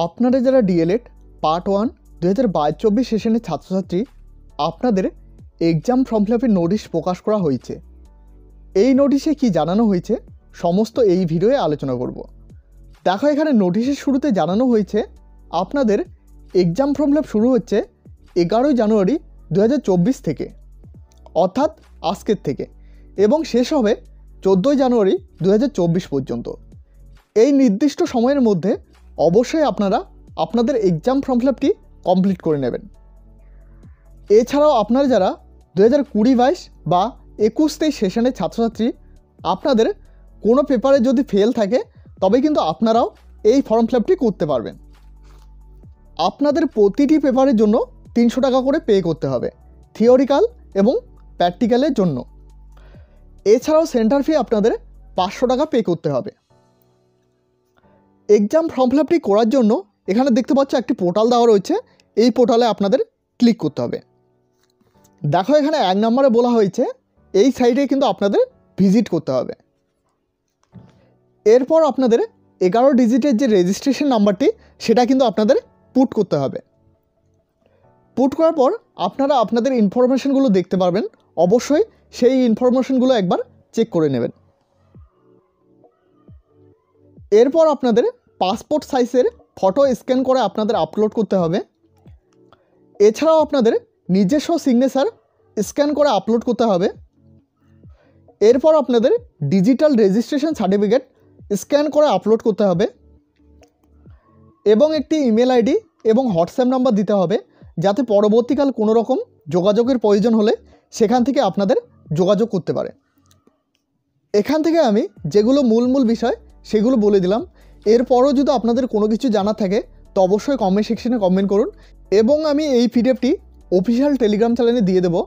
আপনারা যারা D.El.Ed part one দু হাজার বাইশ চব্বিশ সেশনের ছাত্রছাত্রী, আপনাদের এক্সাম ফর্ম ফিল আপের নোটিশ প্রকাশ করা হয়েছে। এই নোটিশে কি জানানো হয়েছে, সমস্ত এই ভিডিওয়ে আলোচনা করব। দেখো, এখানে নোটিশের শুরুতে জানানো হয়েছে, আপনাদের এক্সাম ফর্ম ফিল শুরু হচ্ছে এগারোই জানুয়ারি দু হাজার চব্বিশ থেকে, অর্থাৎ আজকের থেকে, এবং শেষ হবে চোদ্দোই জানুয়ারি দু হাজার চব্বিশ পর্যন্ত। এই নির্দিষ্ট সময়ের মধ্যে অবশ্যই আপনারা আপনাদের এক্সাম ফর্ম ফিল আপটি কমপ্লিট করে নেবেন। এছাড়াও আপনারা যারা দু হাজার কুড়ি বাইশ বা একুশ তেইশ সেশনের ছাত্রছাত্রী, আপনাদের কোনো পেপারে যদি ফেল থাকে, তবে কিন্তু আপনারাও এই ফর্ম ফিল আপটি করতে পারবেন। আপনাদের প্রতিটি পেপারের জন্য তিনশো টাকা করে পে করতে হবে থিওরিক্যাল এবং প্র্যাকটিক্যালের জন্য। এছাড়াও সেন্টার ফি আপনাদের পাঁচশো টাকা পে করতে হবে। এক্সাম ফর্ম ফিল আপটি করার জন্য এখানে দেখতে পাচ্ছ একটি পোর্টাল দেওয়া রয়েছে। এই পোর্টালে আপনাদের ক্লিক করতে হবে। দেখো এখানে এক নম্বরে বলা হয়েছে, এই সাইটে কিন্তু আপনাদের ভিজিট করতে হবে। এরপর আপনাদের এগারো ডিজিটের যে রেজিস্ট্রেশন নাম্বারটি সেটা কিন্তু আপনাদের পুট করতে হবে। পুট করার পর আপনারা আপনাদের ইনফরমেশনগুলো দেখতে পারবেন। অবশ্যই সেই ইনফরমেশনগুলো একবার চেক করে নেবেন। এরপর আপনাদের পাসপোর্ট সাইজের ফটো স্ক্যান করে আপনাদের আপলোড করতে হবে। এছাড়াও আপনাদের নিজস্ব সিগনেচার স্ক্যান করে আপলোড করতে হবে। এরপর আপনাদের ডিজিটাল রেজিস্ট্রেশন সার্টিফিকেট স্ক্যান করে আপলোড করতে হবে। এবং একটি ইমেল আইডি এবং হোয়াটসঅ্যাপ নাম্বার দিতে হবে, যাতে পরবর্তীকাল কোনো রকম যোগাযোগের প্রয়োজন হলে সেখান থেকে আপনাদের যোগাযোগ করতে পারে। এখান থেকে আমি যেগুলো মূল মূল বিষয় সেগুলো বলে দিলাম। এরপরও যদি আপনাদের কোনো কিছু জানা থাকে, তো অবশ্যই কমেন্ট সেকশনে কমেন্ট করুন। এবং আমি এই পিডিএফটি অফিসিয়াল টেলিগ্রাম চ্যানেলে দিয়ে দেবো।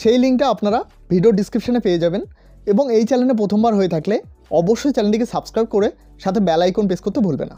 সেই লিঙ্কটা আপনারা ভিডিও ডিসক্রিপশানে পেয়ে যাবেন। এবং এই চ্যানেলে প্রথমবার হয়ে থাকলে অবশ্যই চ্যানেলটিকে সাবস্ক্রাইব করে সাথে বেল আইকন প্রেস করতে ভুলবে না।